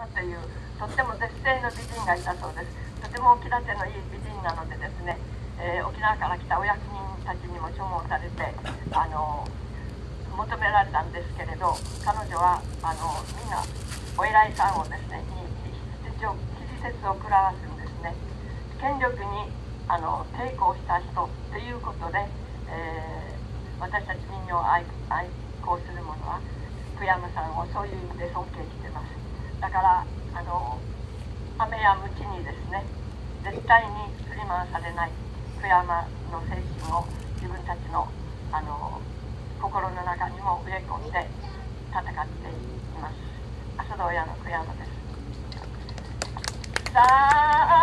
様というとっても絶世の美人がいたそうです。とても気立てのいい美人なのでですね、えー、沖縄から来たお役人たちにも重宝されてあの求められたんですけれど彼女はあのみんなお偉いさんをですねに一応記事説を食らわすんですね。権力にあの抵抗した人ということで、えー、私たち民謡を愛愛好する者は福山さんをそういう意味で尊敬してます。だからあの雨や無知にですね絶対に振り回されない福山の精神を自分たちのあの心の中にも植え込んで戦っています。朝堂屋の福山です。さあ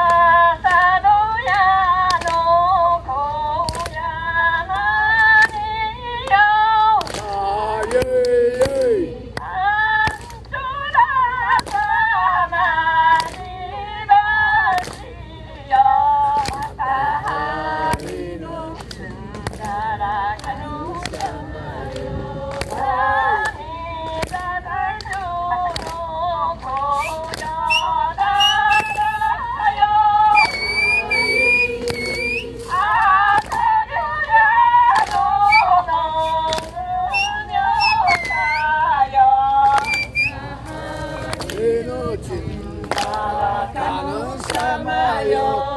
のちんだらかのさまよ